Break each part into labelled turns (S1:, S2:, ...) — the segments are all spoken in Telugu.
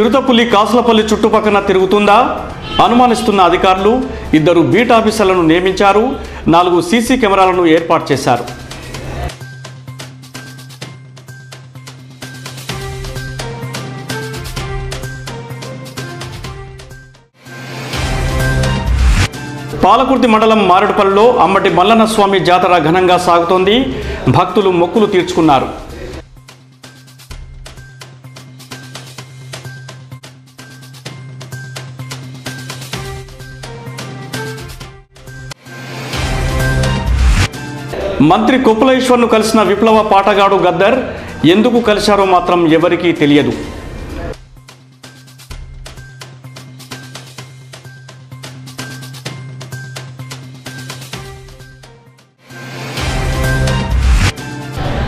S1: చిరుతపులి కాసులపల్లి చుట్టుపక్కన తిరుగుతుందా? అనుమానిస్తున్న అధికారులు ఇద్దరు బీట్ ఆఫీసర్లను నియమించారు. నాలుగు సీసీ కెమెరాలను ఏర్పాటు చేశారు. పాలకుర్తి మండలం మారేడుపల్లిలో అమ్మటి మల్లన్న స్వామి జాతర ఘనంగా సాగుతోంది. భక్తులు మొక్కులు తీర్చుకున్నారు. మంత్రి కుప్పలేశ్వర్ను కలిసిన విప్లవ పాటగాడు గద్దర్ ఎందుకు కలిశారో మాత్రం ఎవరికీ తెలియదు.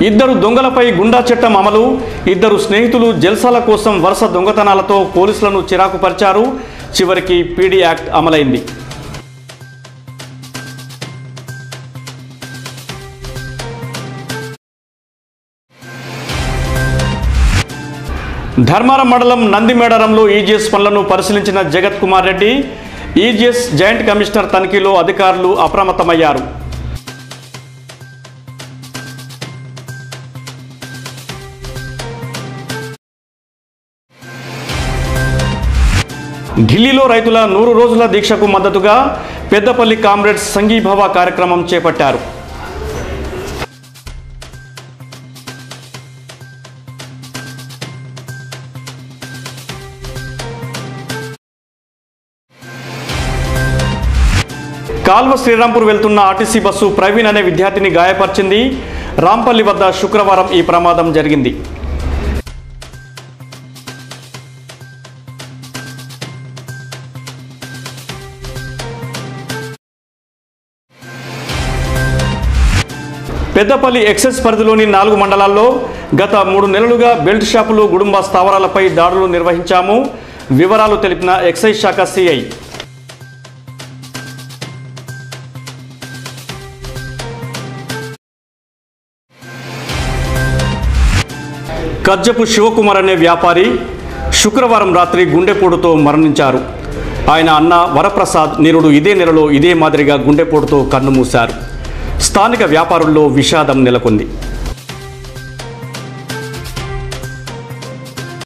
S1: ఇద్దరు దొంగలపై గుండా చట్టం అమలు ఇద్దరు స్నేహితులు జల్సాల కోసం వరుస దొంగతనాలతో పోలీసులను చిరాకుపరిచారు. చివరికి పీడీ యాక్ట్ అమలైంది. ధర్మారం మండలం నందిమేడారంలో ఈజీఎస్ పనులను పరిశీలించిన Jagat Kumar Reddy EGS joint commissioner తనిఖీలో అధికారులు అప్రమత్తమయ్యారు. ఢిల్లీలో రైతుల నూరు రోజుల దీక్షకు మద్దతుగా పెద్దపల్లి కామ్రేడ్స్ సంఘీభవ కార్యక్రమం చేపట్టారు. కాల్వ శ్రీరాంపూర్ వెళ్తున్న ఆర్టీసీ బస్సు ప్రవీణ్ అనే విద్యార్థిని గాయపరిచింది. రాంపల్లి వద్ద శుక్రవారం ఈ ప్రమాదం జరిగింది. పెద్దపల్లి ఎక్సెస్ పరిధిలోని నాలుగు మండలాల్లో గత మూడు నెలలుగా బెల్ట్ షాపులు గుడుంబ స్థావరాలపై దాడులు నిర్వహించాము. వివరాలు తెలిపిన ఎక్సైజ్ శాఖ సిఐ. కజ్జపు శివకుమార్ అనే వ్యాపారి శుక్రవారం రాత్రి గుండెపోటుతో మరణించారు. ఆయన అన్న వరప్రసాద్ నిరుడు ఇదే నెలలో ఇదే మాదిరిగా గుండెపోటుతో కన్నుమూశారు స్థానిక వ్యాపారుల్లో విషాదం నెలకొంది.